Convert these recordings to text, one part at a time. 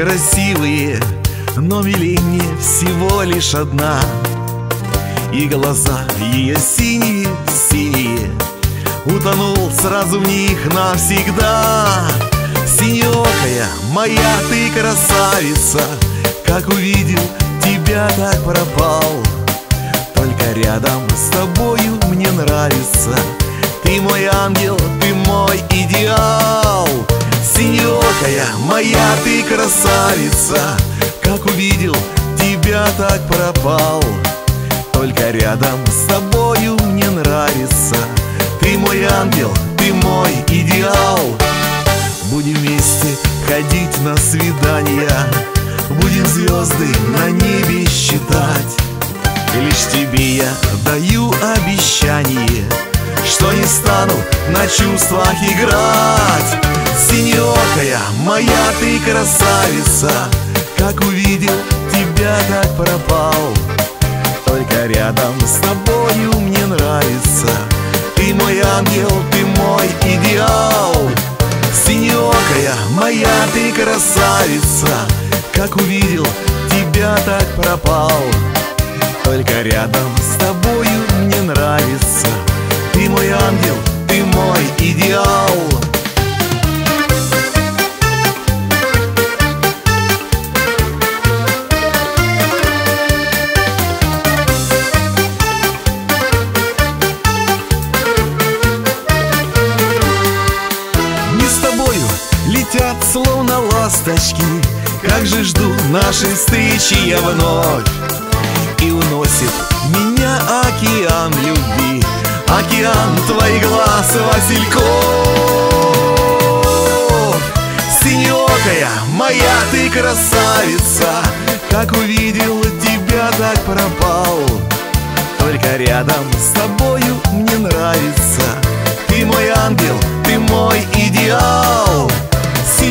красивые Но миленье всего лишь одна. И глаза ее синие-синие Утонул сразу в них навсегда. Синеокая, моя ты красавица Как увидел тебя, так пропал. Только рядом с тобою мне нравится Ты мой ангел, ты мой идеал Синеокая, моя ты красавица. Как увидел тебя, так пропал. Только рядом с тобою мне нравится. Ты мой ангел, ты мой идеал. Будем вместе ходить на свидания. Будем звезды на небе считать. Лишь тебе я даю обещание Что не стану на чувствах играть. Синеокая, моя ты красавица Как увидел тебя, так пропал. Только рядом с тобою мне нравится Ты мой ангел, ты мой идеал. Синеокая, моя ты красавица Как увидел тебя, так пропал. Только рядом нашей встречи я вновь И уносит меня океан любви. Океан твоих глаз, Васильков Синеокая, моя ты красавица. Как увидел тебя, так пропал. Только рядом с тобою мне нравится. Ты мой ангел, ты мой идеал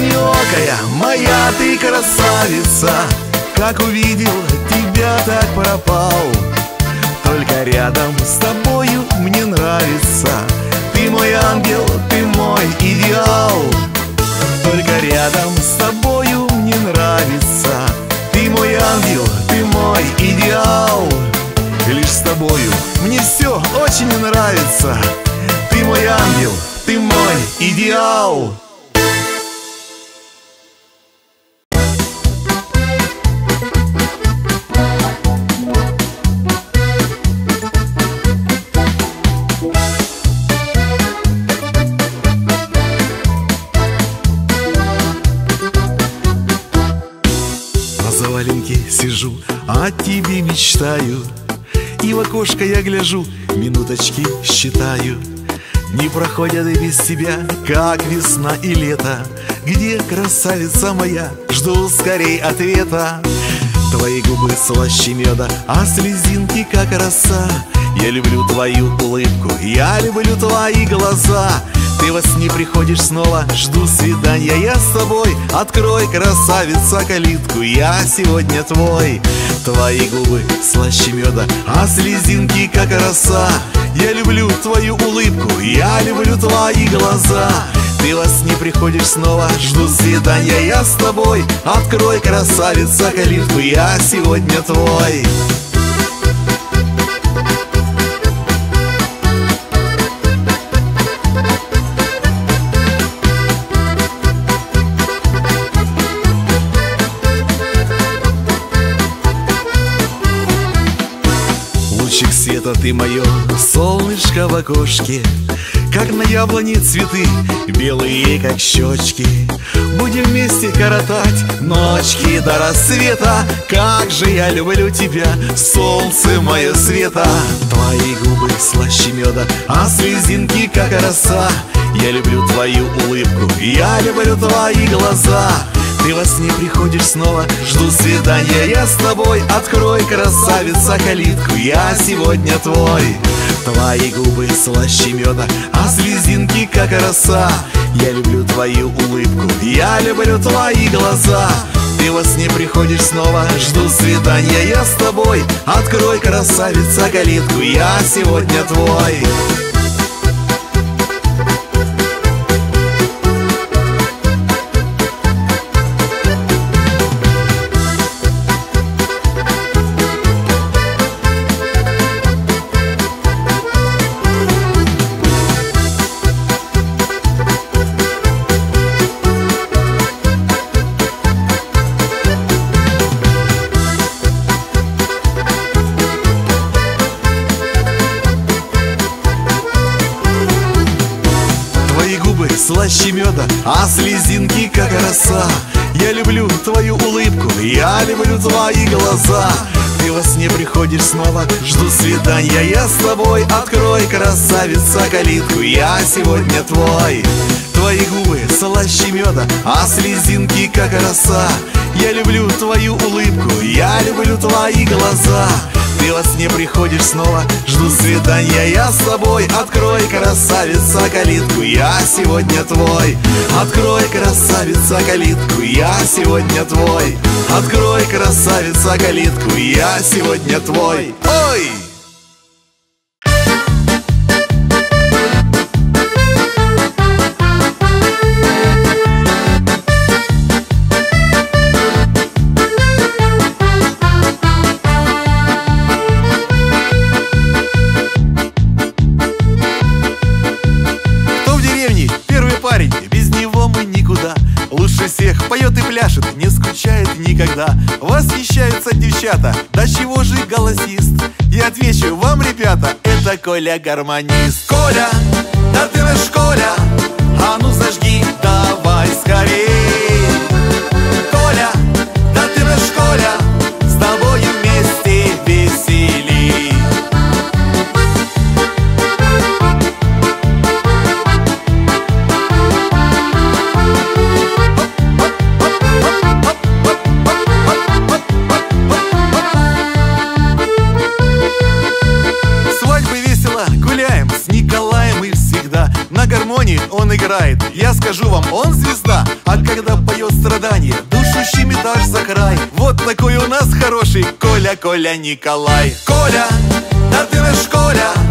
Синеокая, моя ты красавица. Как увидел тебя, так пропал. Только рядом с тобою мне нравится. Ты мой ангел, ты мой идеал. Только рядом с тобою мне нравится. Ты мой ангел, ты мой идеал. Лишь с тобою мне все очень нравится. Ты мой ангел, ты мой идеал о тебе мечтаю. И в окошко я гляжу, минуточки считаю. Не проходят и без тебя, как весна и лето. Где красавица моя, жду скорей ответа. Твои губы слаще меда, а слезинки как роса. Я люблю твою улыбку, я люблю твои глаза ты во сне приходишь снова, жду свидания я с тобой. Открой, красавица, калитку, я сегодня твой. Твои губы слаще меда, а слезинки как роса. Я люблю твою улыбку, я люблю твои глаза. Ты во сне приходишь снова, жду свидания я с тобой. Открой, красавица, калитку, я сегодня твой Света ты мое, солнышко в окошке Как на яблоне цветы, белые как щечки Будем вместе коротать ночки до рассвета. Как же я люблю тебя, солнце мое света. Твои губы слаще меда, а слезинки как роса. Я люблю твою улыбку, я люблю твои глаза ты во сне приходишь снова, жду свидания я с тобой. Открой, красавица, калитку, я сегодня твой. Твои губы слаще меда, а слезинки как роса. Я люблю твою улыбку, я люблю твои глаза. Ты во сне приходишь снова, жду свидания я с тобой. Открой, красавица, калитку, я сегодня твой слаще меда А слезинки как роса. Я люблю твою улыбку Я люблю твои глаза. Ты во сне приходишь снова Жду свидания Я с тобой. Открой, красавица, калитку Я сегодня твой. Твои губы слаще меда А слезинки как роса. Я люблю твою улыбку Я люблю твои глаза ты во сне приходишь снова, жду свидания Я с тобой, открой, красавица, калитку Я сегодня твой. Открой, красавица, калитку Я сегодня твой. Открой, красавица, калитку Я сегодня твой. Ой! Никогда Восхищаются девчата. Да чего же голосист? Я отвечу вам, ребята Это Коля гармонист. Коля, да ты наш Коля. А ну зажги, Николай. Коля, да ты наш Коля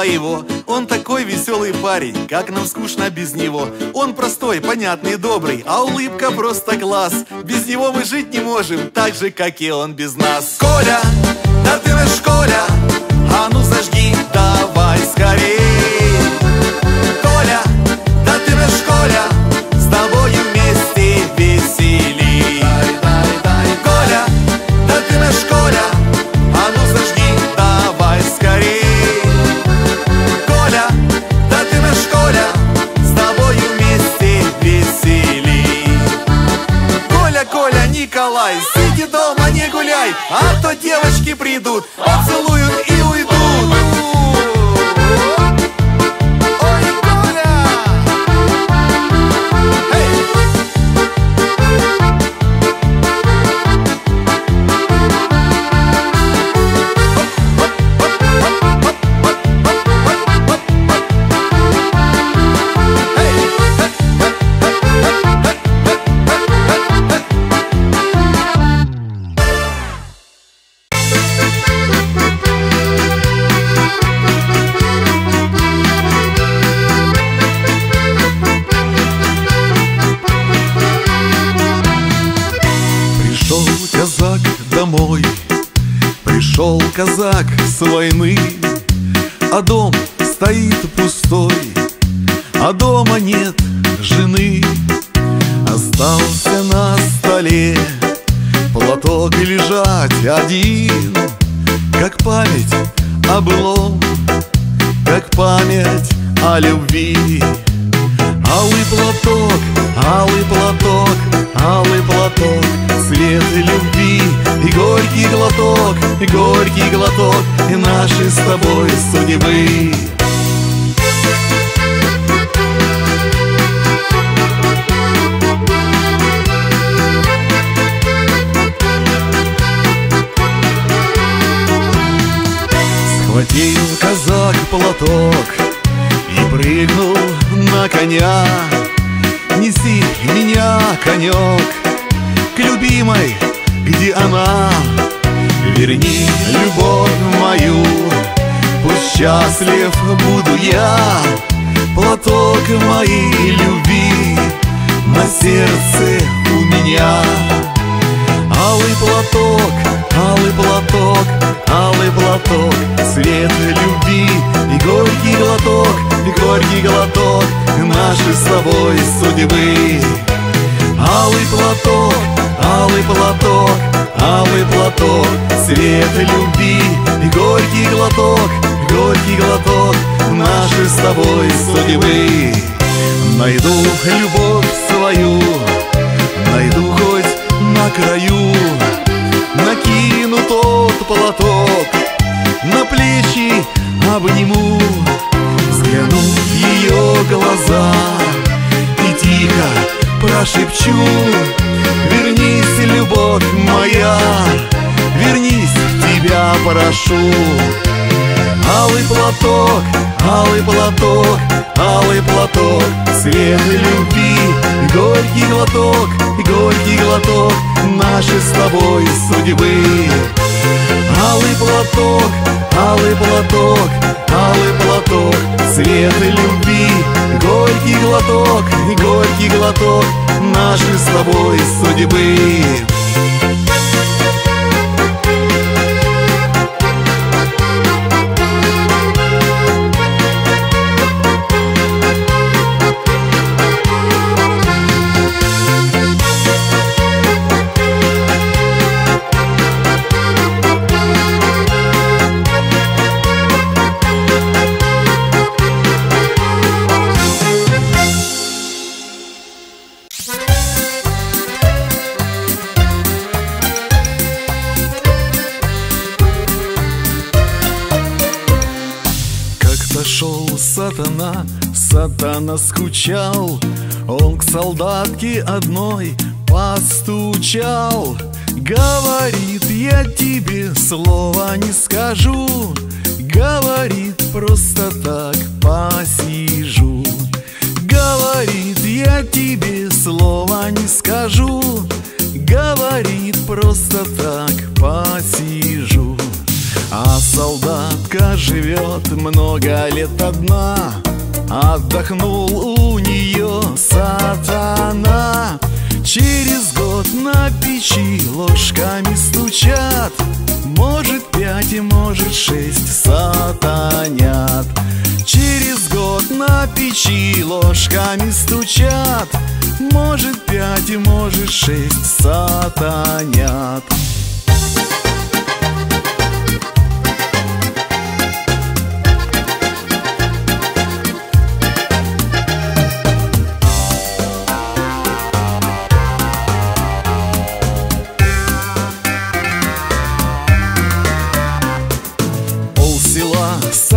своего Он такой веселый парень, как нам скучно без него. Он простой, понятный, добрый, а улыбка просто класс. Без него мы жить не можем, так же, как и он без нас. Коля, да ты наш Коля, казак с войны, а дом стоит пустой, а дома нет жены. Остался на столе платок лежать один, как память о былом, как память о любви. Алый платок, алый платок, алый платок Цвет любви. И горький глоток, и горький глоток И наши с тобой судьбы. Схватил казак платок и прыгнул на коня. Неси меня, конек, любимой, где она? Верни любовь мою, пусть счастлив буду я. Платок моей любви на сердце у меня. Алый платок, алый платок, алый платок Цвет любви. И горький глоток, и горький глоток Наши с тобой судьбы Алый платок, алый платок, алый платок. Цвет любви и горький глоток, горький глоток Наши с тобой судьбы. Найду любовь свою, найду хоть на краю. Накину тот платок, на плечи обниму. Взгляну в ее глаза и тихо прошепчу Вернись, любовь моя, вернись, тебя прошу Алый платок, алый платок, алый платок Цвет любви, горький глоток, горький глоток Наши с тобой судьбы. Алый платок, алый платок, алый платок Цвет любви, горький глоток, горький глоток Наши с тобой судьбы сатана скучал. Он к солдатке одной постучал. Говорит, я тебе слова не скажу Говорит, просто так посижу Говорит, я тебе слова не скажу Говорит, просто так посижу а солдатка живет много лет одна Отдохнул у нее сатана. Через год на печи ложками стучат. Может пять и может шесть сатанят. Через год на печи ложками стучат. Может пять и может шесть сатанят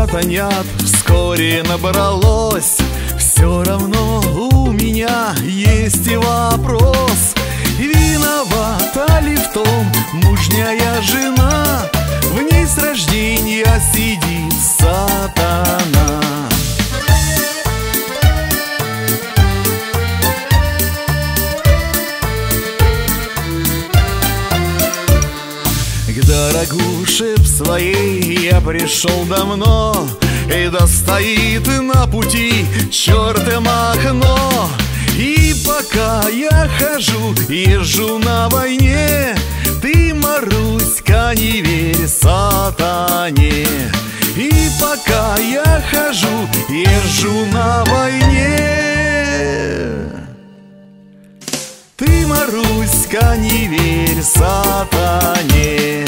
сатанят вскоре набралось. Все равно у меня есть и вопрос. Виновата ли в том мужняя жена? В ней с рождения сидит сатана. К дорогуше б своей я пришел давно И достоит на пути чертом окно И пока я хожу, езжу на войне Ты, Маруська, не верь сатане. И пока я хожу, езжу на войне. Ты, Маруська, не верь сатане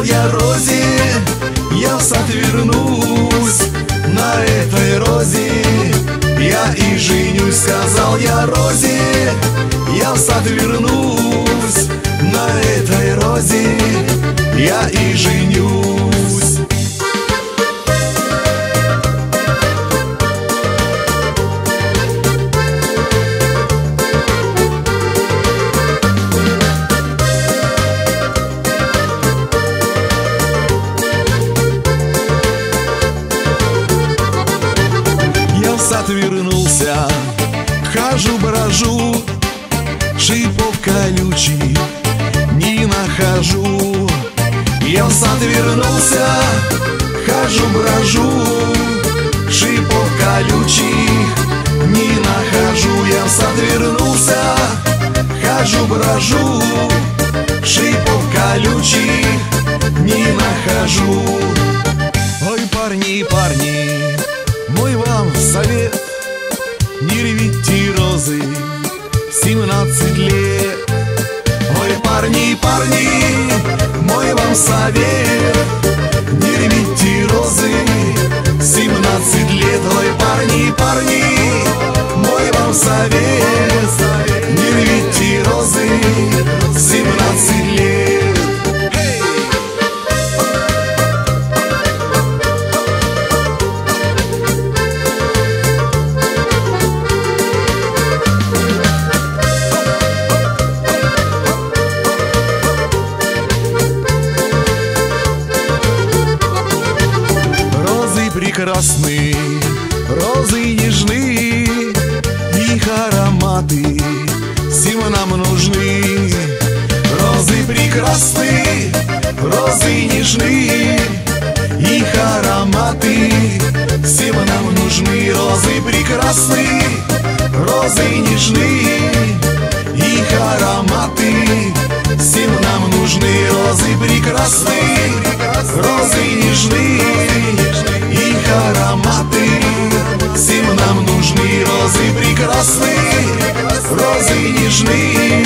Сказал я розе, я в сад вернусь На этой розе. Я и женюсь Сказал я розе, я в сад вернусь На этой розе. Я и женюсь нахожу Я сад вернулся, хожу, брожу. Шипов колючих не нахожу. Я сад вернулся, хожу, брожу. Шипов колючих не нахожу. Ой, парни, парни, мой вам совет. Не ревите розы в 17 лет парни, парни, мой вам совет. Не ревите розы в 17 лет. Ой, парни, парни, мой вам совет. Не ревите розы в 17 лет нежны, их ароматы всем нам нужны. Розы прекрасны, розы нежны,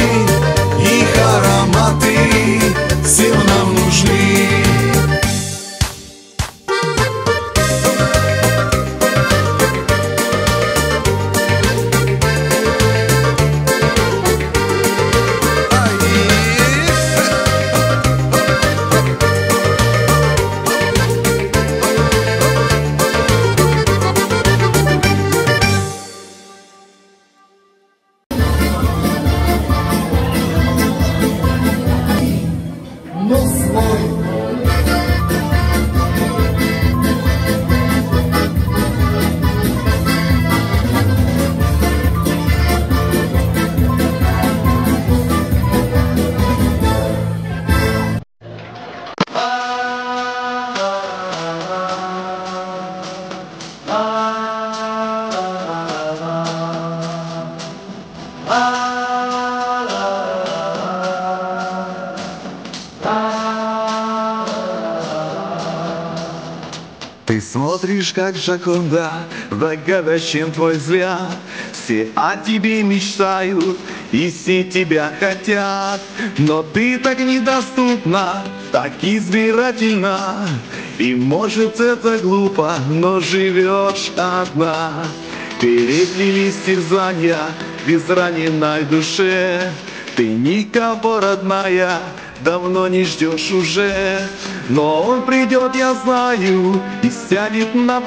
как Жаконда, загадочен твой взгляд. Все о тебе мечтают, и все тебя хотят. Но ты так недоступна, так избирательна. И может это глупо, но живешь одна. Переплелись терзания в израненной душе. Ты никого родная, давно не ждешь уже Но он придет, я знаю, и сядет на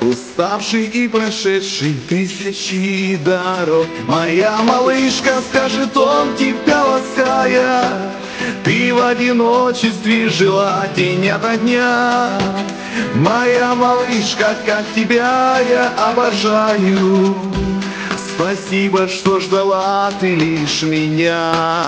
Уставший и прошедший тысячи дорог Моя малышка, скажет он, тебя лаская. Ты в одиночестве жила день ото дня. Моя малышка, как тебя я обожаю. Спасибо, что ждала ты лишь меня.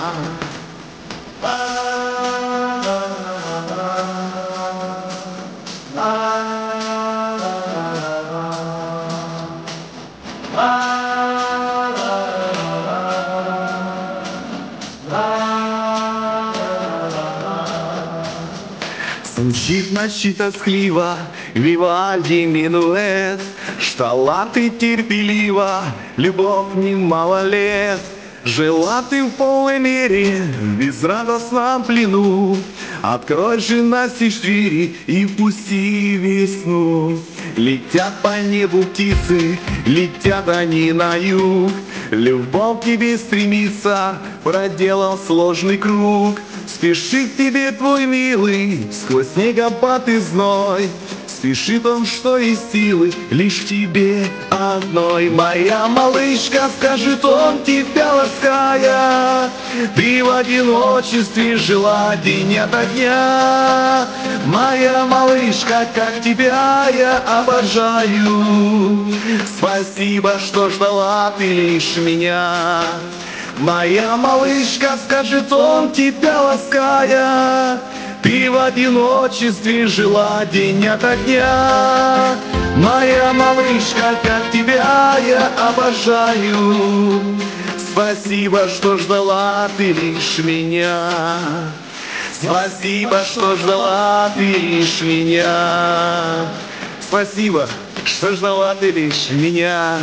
Звучит ночи тоскливо Вивальди минуэт. Ждала ты терпеливо Любовь немало лет. Жила ты в полной мере В безрадостном плену. Открой же настежь двери И пусти весну. Летят по небу птицы, летят они на юг, Любовь к тебе стремится, проделал сложный круг. Спешит тебе твой милый, сквозь снегопад и зной, Спешит он, что из силы, лишь тебе одной. Моя малышка, скажет он, тебя лаская. Ты в одиночестве жила день ото дня. Моя малышка, как тебя я обожаю. Спасибо, что ждала ты лишь меня. Моя малышка, скажет он, тебя лаская ты в одиночестве жила день ото дня. Моя малышка, как тебя я обожаю. Спасибо, что ждала ты лишь меня. Спасибо, что ждала ты лишь меня. Спасибо, что ждала ты лишь меня